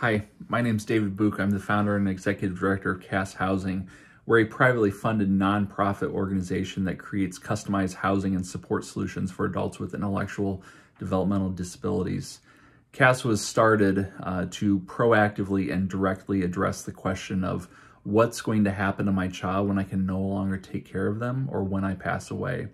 Hi, my name is David Buuck. I'm the founder and executive director of CASS Housing. We're a privately funded nonprofit organization that creates customized housing and support solutions for adults with intellectual developmental disabilities. CASS was started uh, to proactively and directly address the question of what's going to happen to my child when I can no longer take care of them or when I pass away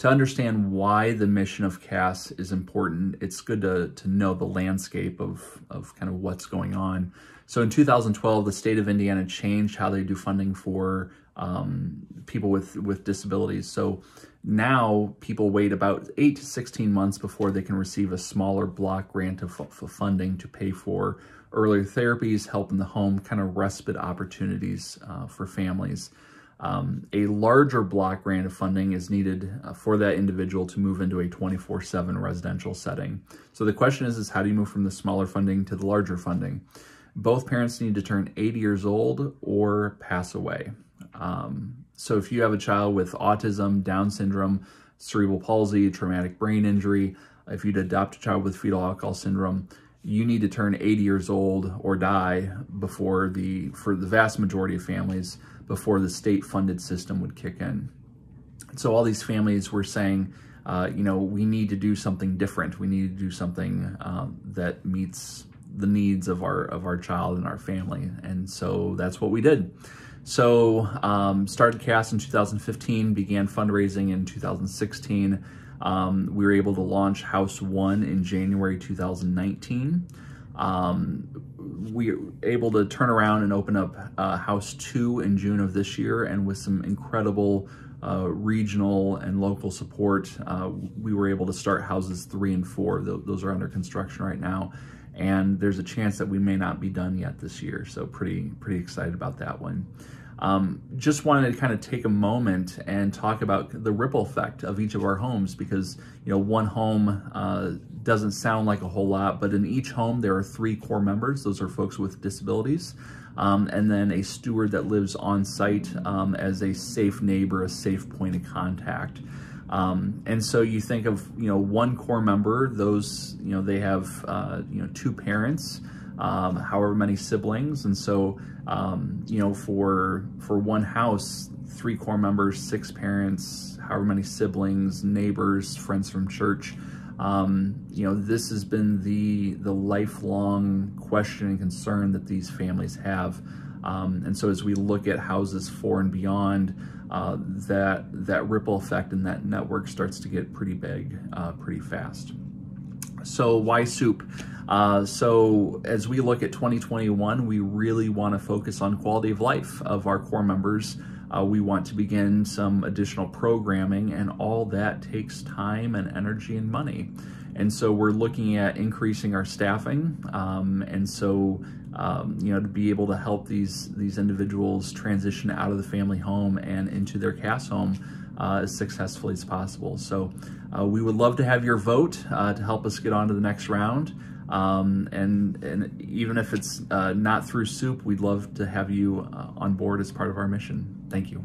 to understand why the mission of CASS is important, it's good to, to know the landscape of, of kind of what's going on. So in 2012, the state of Indiana changed how they do funding for um, people with, with disabilities. So now people wait about 8 to 16 months before they can receive a smaller block grant of, funding to pay for earlier therapies, help in the home, kind of respite opportunities uh, for families. Um, a larger block grant of funding is needed uh, for that individual to move into a 24-7 residential setting. So the question is, is how do you move from the smaller funding to the larger funding? Both parents need to turn 80 years old or pass away. Um, so if you have a child with autism, Down syndrome, cerebral palsy, traumatic brain injury, if you'd adopt a child with fetal alcohol syndrome, you need to turn 80 years old or die before the, for the vast majority of families, before the state funded system would kick in. So all these families were saying, uh, you know, we need to do something different. We need to do something um, that meets the needs of our of our child and our family. And so that's what we did. So um, started CASS in 2015, began fundraising in 2016. Um, we were able to launch House One in January 2019. Um, we were able to turn around and open up uh, House 2 in June of this year, and with some incredible uh, regional and local support, uh, we were able to start houses 3 and 4. Th those are under construction right now, and there's a chance that we may not be done yet this year, so pretty, pretty excited about that one. Um, just wanted to kind of take a moment and talk about the ripple effect of each of our homes because, you know, one home uh, doesn't sound like a whole lot, but in each home there are three core members. Those are folks with disabilities. Um, and then a steward that lives on site um, as a safe neighbor, a safe point of contact. Um, and so you think of, you know, one core member, those, you know, they have, uh, you know, two parents, um, however many siblings. And so, um, you know, for, for one house, three core members, six parents, however many siblings, neighbors, friends from church, um, you know, this has been the, the lifelong question and concern that these families have. Um, and so as we look at houses four and beyond, uh, that, that ripple effect and that network starts to get pretty big uh, pretty fast. So why soup? Uh, so as we look at 2021, we really want to focus on quality of life of our core members. Uh, we want to begin some additional programming and all that takes time and energy and money. And so we're looking at increasing our staffing. Um, and so, um, you know, to be able to help these, these individuals transition out of the family home and into their CASS home uh, as successfully as possible. So uh, we would love to have your vote uh, to help us get on to the next round. Um, and, and even if it's uh, not through soup, we'd love to have you uh, on board as part of our mission. Thank you.